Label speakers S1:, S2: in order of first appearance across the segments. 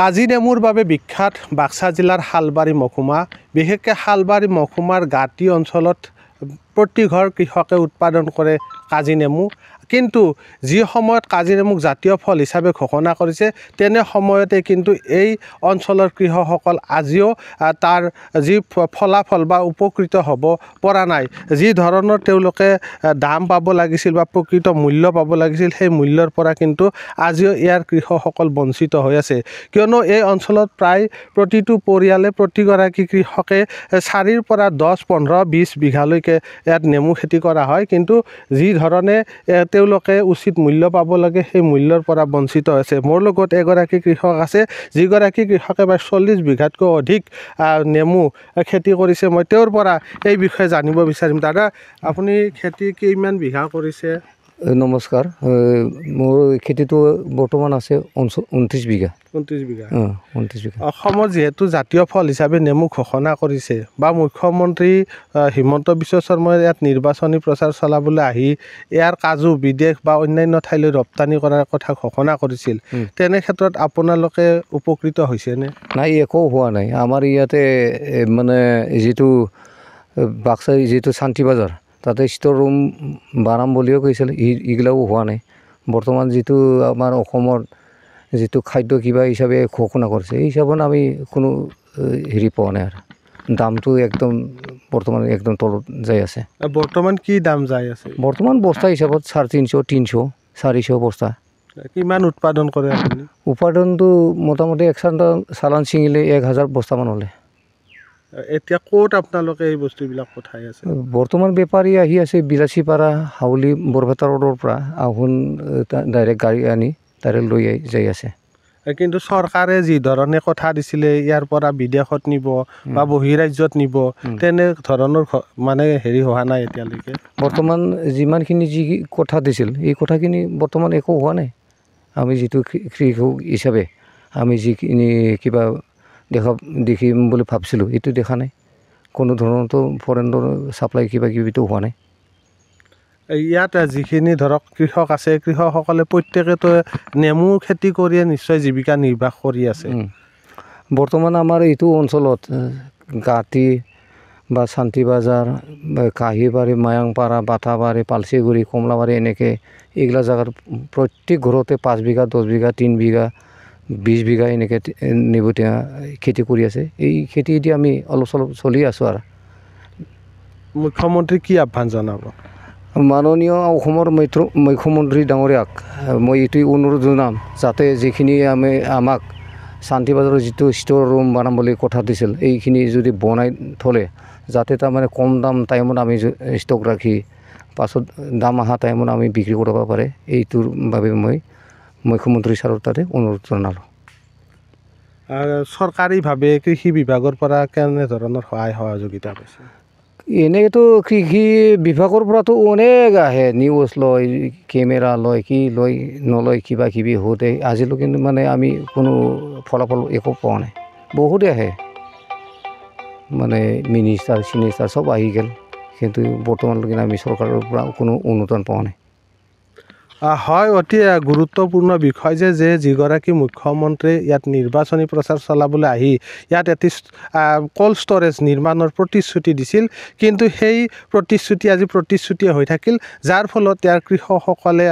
S1: কাজি নেমুৰ বাবে বিখ্যাত বাক্সা জিলাৰ শালবাৰী মহকুমা বিশেষকৈ শালবাৰী মহকুমাৰ গাঁতি অঞ্চলত প্ৰতি ঘৰ কৃষকে উৎপাদন কৰে কাজি নেমু। কিন্তু যি সময়ত কাজি নেমুক জাতীয় ফল হিচাপে ঘোষণা কৰিছে তেনে সময়তে কিন্তু এই অঞ্চলৰ কৃষকসকল আজিও তাৰ যি ফলাফল বা উপকৃত হ'ব পৰা নাই। যি ধৰণৰ তেওঁলোকে দাম পাব লাগিছিল বা প্ৰকৃত মূল্য পাব লাগিছিল সেই মূল্যৰ পৰা কিন্তু আজিও ইয়াৰ কৃষকসকল বঞ্চিত হৈ আছে। কিয়নো এই অঞ্চলত প্ৰায় প্ৰতিটো পৰিয়ালে প্ৰতিগৰাকী কৃষকে চাৰিৰ পৰা দহ পোন্ধৰ বিছ বিঘালৈকে ইয়াত নেমু খেতি কৰা হয়। কিন্তু যি ধৰণে তেওঁলোকে উচিত মূল্য পাব লাগে সেই মূল্যৰ পৰা বঞ্চিত হৈছে। মোৰ লগত এগৰাকী কৃষক আছে যিগৰাকী কৃষকে প্ৰায় চল্লিছ বিঘাতকৈ অধিক নেমু খেতি কৰিছে। মই তেওঁৰ পৰা এই বিষয়ে জানিব বিচাৰিম। দাদা আপুনি খেতি কিমান বিঘা কৰিছে?
S2: নমস্কাৰ। মোৰ খেতিটো বৰ্তমান আছে ঊনত্ৰিছ বিঘা।
S1: ঊনত্ৰিছ বিঘা।
S2: অঁ ঊনত্ৰিছ বিঘা।
S1: অসমত যিহেতু জাতীয় ফল হিচাপে নেমু ঘোষণা কৰিছে বা মুখ্যমন্ত্ৰী হিমন্ত বিশ্ব শৰ্মাই ইয়াত নিৰ্বাচনী প্ৰচাৰ চলাবলৈ আহি ইয়াৰ কাজু বিদেশ বা অন্যান্য ঠাইলৈ ৰপ্তানি কৰাৰ কথা ঘোষণা কৰিছিল। তেনে ক্ষেত্ৰত আপোনালোকে উপকৃত হৈছেনে?
S2: নাই একো হোৱা নাই। আমাৰ ইয়াতে মানে যিটো এ, বাক্সা যিটো শান্তি বজাৰ তাতে ষ্ট'ৰ ৰুম বানাম বুলিও কৈছিল। ই- এইগিলাও হোৱা নাই। বৰ্তমান যিটো আমাৰ অসমৰ যিটো খাদ্য কিবা হিচাপে ঘোষণা কৰিছে এই হিচাপত আমি কোনো হেৰি পোৱা নাই আৰু। দামটো একদম বৰ্তমান একদম তলত যাই আছে।
S1: বৰ্তমান কি দাম যাই আছে?
S2: বৰ্তমান বস্তা হিচাপত চাৰে তিনিশ তিনিশ চাৰিশ বস্তা।
S1: কিমান উৎপাদন কৰে আপুনি?
S2: উপাৰ্জনটো মোটামুটি এক চালান চালান ছিঙিলে এক হাজাৰ বস্তামান হ'লে।
S1: এতিয়া ক'ত আপোনালোকে এই বস্তুবিলাক পঠাই আছে?
S2: বৰ্তমান বেপাৰী আহি আছে বিলাচীপাৰা হাউলি বৰপেটা ৰোডৰ পৰা। আহোন ডাইৰেক্ট গাড়ী আনি ডাইৰেক্ট লৈ যাই আছে।
S1: কিন্তু চৰকাৰে যি ধৰণে কথা দিছিলে ইয়াৰ পৰা বিদেশত নিব বা বহিৰাজ্যত নিব। তেনে ধৰণৰ মানে হেৰি হোৱা নাই এতিয়ালৈকে?
S2: বৰ্তমান যিমানখিনি যি কথা দিছিল এই কথাখিনি বৰ্তমান একো হোৱা নাই। আমি যিটো কৃষক হিচাপে আমি যিখিনি কিবা দেখা দেখিম বুলি ভাবিছিলোঁ এইটো দেখা নাই। কোনো ধৰণৰতো ফৰেনৰ ছাপ্লাই কিবা কিবিতো হোৱা নাই।
S1: ইয়াত যিখিনি ধৰক কৃষক আছে কৃষকসকলে প্ৰত্যেকেতো নেমু খেতি কৰিয়ে নিশ্চয় জীৱিকা নিৰ্বাহ কৰি আছে।
S2: বৰ্তমান আমাৰ এইটো অঞ্চলত গাঁতি বা শান্তি বাজাৰ বা কাঁহীবাৰী মায়াংপাৰা বাটাবাৰী পালচিগুৰি কমলাবাৰী এনেকৈ এইগিলা জেগাত প্ৰত্যেক ঘৰতে পাঁচ বিঘা দহ বিঘা তিনি বিঘা বিছ বিঘা এনেকৈ নিবতীয়া খেতি কৰি আছে। এই খেতি দি আমি অলপ চলপ চলি আছোঁ আৰু।
S1: মুখ্যমন্ত্ৰী কি আহ্বান জনাব?
S2: মাননীয় অসমৰ মুখ্য মুখ্যমন্ত্ৰী ডাঙৰীয়াক মই এইটোৱে অনুৰোধ জনাম যাতে যিখিনি আমি আমাক শান্তি বজাৰৰ যিটো ষ্ট'ৰ ৰুম বনাম বুলি কথা দিছিল এইখিনি যদি বনাই থ'লে যাতে তাৰমানে কম দাম টাইমত আমি ষ্টক ৰাখি পাছত দাম অহা টাইমত আমি বিক্ৰী কৰিব পাৰে এইটোৰ বাবে মই মুখ্যমন্ত্ৰী ছাৰৰ তাতে অনুৰোধ জনালোঁ।
S1: চৰকাৰীভাৱে কৃষি বিভাগৰ পৰা কেনেধৰণৰ সহায় সহযোগিতা পাইছে?
S2: এনেইতো কৃষি বিভাগৰ পৰাতো অনেক আহে। নিউজ লয় কেমেৰা লয় কি লয় নলয় কিবা কিবি সোধে আজিলৈকে মানে আমি কোনো ফলাফল একো পোৱা নাই। বহুতে আহে। মানে মিনিষ্টাৰ চিনিষ্টাৰ চব আহি গ'ল। কিন্তু বৰ্তমানলৈকে আমি চৰকাৰৰ পৰা কোনো অনুদান পোৱা নাই।
S1: হয় অতি গুৰুত্বপূৰ্ণ বিষয় যে যে যিগৰাকী মুখ্যমন্ত্ৰী ইয়াত নিৰ্বাচনী প্ৰচাৰ চলাবলৈ আহি ইয়াত এটি কল্ড ষ্ট'ৰেজ নিৰ্মাণৰ প্ৰতিশ্ৰুতি দিছিল। কিন্তু সেই প্ৰতিশ্ৰুতি আজি প্ৰতিশ্ৰুতিয়ে হৈ থাকিল। যাৰ ফলত ইয়াৰ কৃষকসকলে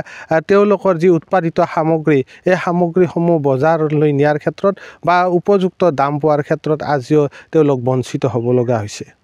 S1: তেওঁলোকৰ যি উৎপাদিত সামগ্ৰী এই সামগ্ৰীসমূহ বজাৰলৈ নিয়াৰ ক্ষেত্ৰত বা উপযুক্ত দাম পোৱাৰ ক্ষেত্ৰত আজিও তেওঁলোক বঞ্চিত হ'ব লগা হৈছে।